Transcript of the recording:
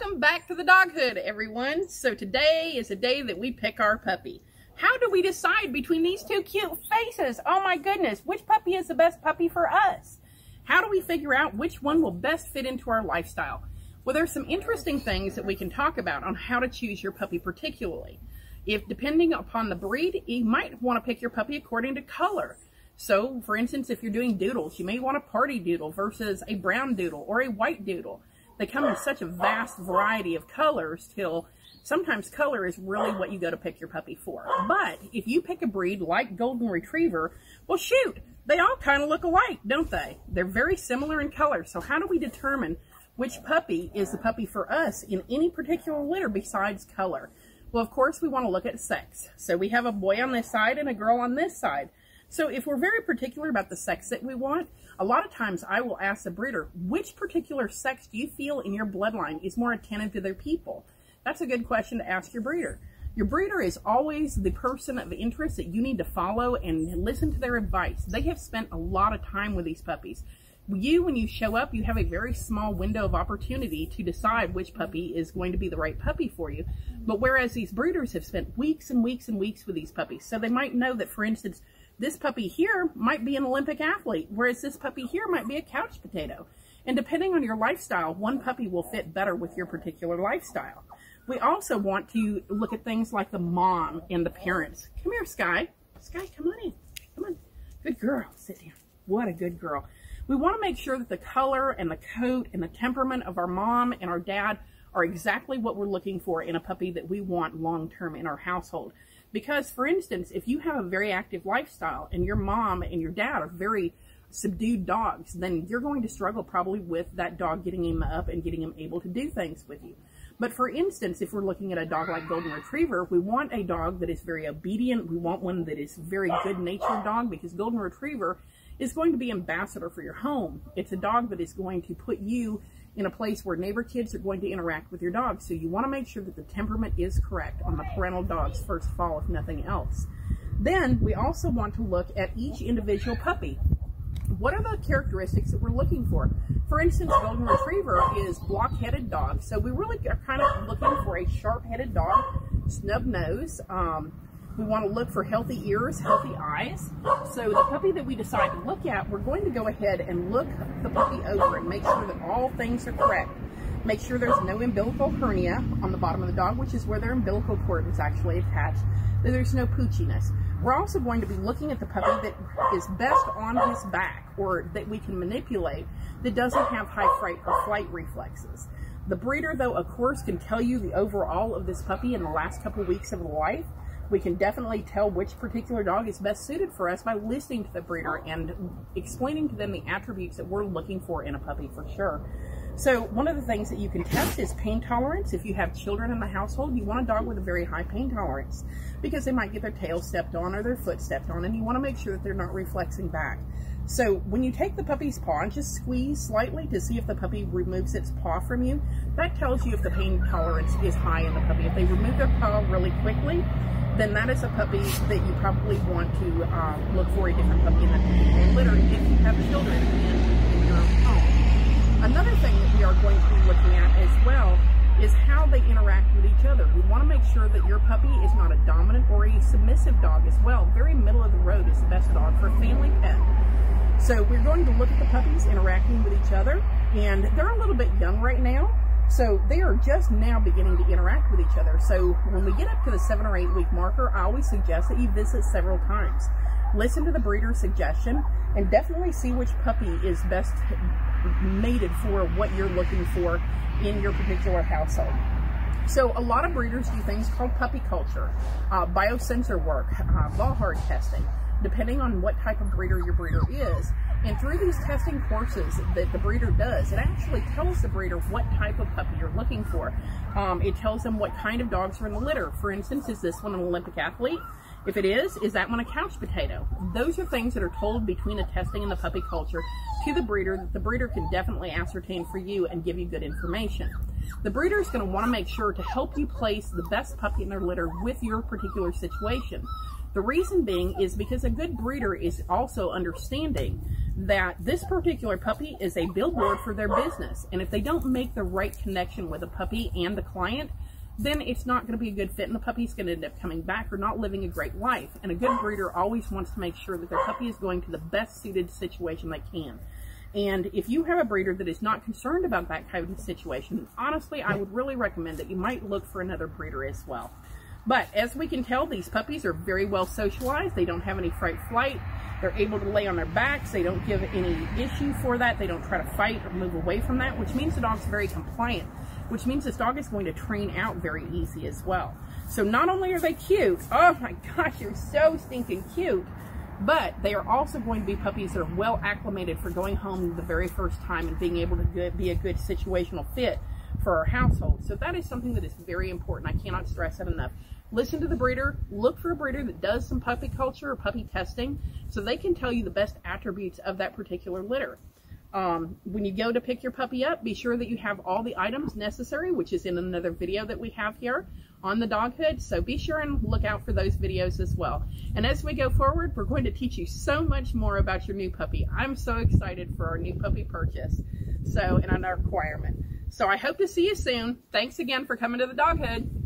Welcome back to the Doghood, everyone. So today is a day that we pick our puppy. How do we decide between these two cute faces? Oh my goodness, which puppy is the best puppy for us? How do we figure out which one will best fit into our lifestyle? Well, there's some interesting things that we can talk about on how to choose your puppy particularly. If depending upon the breed, you might want to pick your puppy according to color. So, for instance, if you're doing doodles, you may want a parti doodle versus a brown doodle or a white doodle. They come in such a vast variety of colors till sometimes color is really what you go to pick your puppy for. But if you pick a breed like Golden Retriever, well shoot, they all kind of look alike, don't they? They're very similar in color. So how do we determine which puppy is the puppy for us in any particular litter besides color? Well, of course, we want to look at sex. So we have a boy on this side and a girl on this side. So if we're very particular about the sex that we want, a lot of times I will ask the breeder, which particular sex do you feel in your bloodline is more attentive to their people? That's a good question to ask your breeder. Your breeder is always the person of interest that you need to follow and listen to their advice. They have spent a lot of time with these puppies. You, when you show up, you have a very small window of opportunity to decide which puppy is going to be the right puppy for you. But whereas these breeders have spent weeks and weeks and weeks with these puppies, so they might know that, for instance, this puppy here might be an Olympic athlete, whereas this puppy here might be a couch potato. And depending on your lifestyle, one puppy will fit better with your particular lifestyle. We also want to look at things like the mom and the parents. Come here, Sky. Sky, come on in. Come on. Good girl. Sit down. What a good girl. We want to make sure that the color and the coat and the temperament of our mom and our dad are exactly what we're looking for in a puppy that we want long term in our household. Because, for instance, if you have a very active lifestyle and your mom and your dad are very subdued dogs, then you're going to struggle probably with that dog getting him up and getting him able to do things with you. But for instance, if we're looking at a dog like Golden Retriever, we want a dog that is very obedient. We want one that is very good-natured dog because Golden Retriever is going to be ambassador for your home. It's a dog that is going to put you in a place where neighbor kids are going to interact with your dog. So you want to make sure that the temperament is correct on the parental dogs first of all, if nothing else. Then we also want to look at each individual puppy. What are the characteristics that we're looking for? For instance, Golden Retriever is block-headed dog. So we really are kind of looking for a sharp-headed dog, snub nose, um, we want to look for healthy ears, healthy eyes. So the puppy that we decide to look at, we're going to go ahead and look the puppy over and make sure that all things are correct. Make sure there's no umbilical hernia on the bottom of the dog, which is where their umbilical cord is actually attached. That there's no poochiness. We're also going to be looking at the puppy that is best on his back or that we can manipulate that doesn't have high fright or flight reflexes. The breeder, though, of course, can tell you the overall of this puppy in the last couple weeks of life, we can definitely tell which particular dog is best suited for us by listening to the breeder and explaining to them the attributes that we're looking for in a puppy for sure. So one of the things that you can test is pain tolerance. If you have children in the household, you want a dog with a very high pain tolerance because they might get their tail stepped on or their foot stepped on and you want to make sure that they're not reflexing back. So when you take the puppy's paw and just squeeze slightly to see if the puppy removes its paw from you, that tells you if the pain tolerance is high in the puppy. If they remove their paw really quickly, then that is a puppy that you probably want to uh, look for a different puppy in the litter if you have children in, in your home. Another thing that we are going to be looking at as well is how they interact with each other. We want to make sure that your puppy is not a dominant or a submissive dog as well. Very middle of the road is the best dog for a family pet. So we're going to look at the puppies interacting with each other and they're a little bit young right now. So they are just now beginning to interact with each other. So when we get up to the seven or eight week marker, I always suggest that you visit several times. Listen to the breeder's suggestion and definitely see which puppy is best mated for what you're looking for in your particular household. So a lot of breeders do things called puppy culture, uh, biosensor work, uh, hard testing, depending on what type of breeder your breeder is. And through these testing courses that the breeder does, it actually tells the breeder what type of puppy you're looking for. Um, it tells them what kind of dogs are in the litter. For instance, is this one an Olympic athlete? If it is, is that one a couch potato? Those are things that are told between the testing and the puppy culture to the breeder that the breeder can definitely ascertain for you and give you good information. The breeder is going to want to make sure to help you place the best puppy in their litter with your particular situation. The reason being is because a good breeder is also understanding that this particular puppy is a billboard for their business. And if they don't make the right connection with the puppy and the client, then it's not going to be a good fit and the puppy's going to end up coming back or not living a great life. And a good breeder always wants to make sure that their puppy is going to the best suited situation they can. And if you have a breeder that is not concerned about that kind of situation, honestly, I would really recommend that you might look for another breeder as well. But as we can tell, these puppies are very well socialized. They don't have any fright flight. They're able to lay on their backs. They don't give any issue for that. They don't try to fight or move away from that, which means the dog's very compliant, which means this dog is going to train out very easy as well. So not only are they cute, oh my gosh, you're so stinking cute, but they are also going to be puppies that are well acclimated for going home the very first time and being able to be a good situational fit for our household. So that is something that is very important. I cannot stress that enough. Listen to the breeder. Look for a breeder that does some puppy culture or puppy testing so they can tell you the best attributes of that particular litter. Um, when you go to pick your puppy up, be sure that you have all the items necessary, which is in another video that we have here on the dog hood. So be sure and look out for those videos as well. And as we go forward, we're going to teach you so much more about your new puppy. I'm so excited for our new puppy purchase. So, and our requirement. So I hope to see you soon. Thanks again for coming to the dog hood.